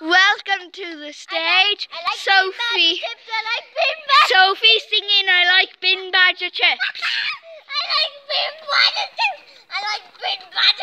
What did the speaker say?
Welcome to the stage, I like Sophie. Bin Badger chips. I like Bin Sophie singing I like bin badger chips. I like Bin Badger chips. I like Bin Badger.